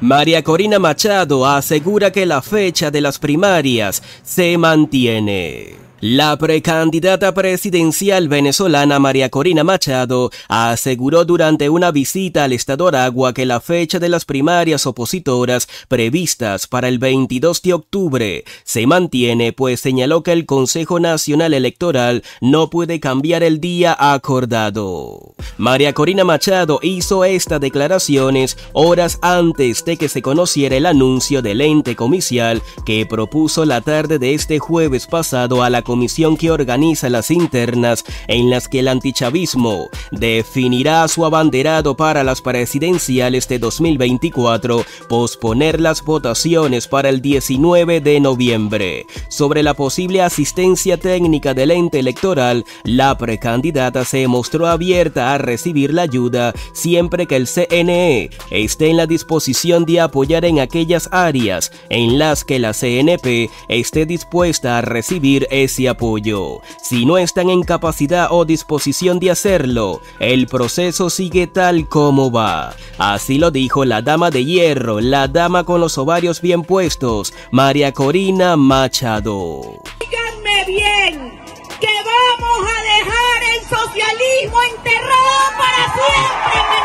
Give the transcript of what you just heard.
María Corina Machado asegura que la fecha de las primarias se mantiene. La precandidata presidencial venezolana María Corina Machado aseguró durante una visita al estado Aragua que la fecha de las primarias opositoras previstas para el 22 de octubre se mantiene, pues señaló que el Consejo Nacional Electoral no puede cambiar el día acordado. María Corina Machado hizo estas declaraciones horas antes de que se conociera el anuncio del ente comicial que propuso la tarde de este jueves pasado a la comisión que organiza las internas en las que el antichavismo definirá su abanderado para las presidenciales de 2024, posponer las votaciones para el 19 de noviembre. Sobre la posible asistencia técnica del ente electoral, la precandidata se mostró abierta a recibir la ayuda siempre que el CNE esté en la disposición de apoyar en aquellas áreas en las que la CNP esté dispuesta a recibir ese apoyo. Si no están en capacidad o disposición de hacerlo, el proceso sigue tal como va. Así lo dijo la dama de hierro, la dama con los ovarios bien puestos, María Corina Machado. Díganme bien que vamos a dejar el socialismo enterrado para siempre.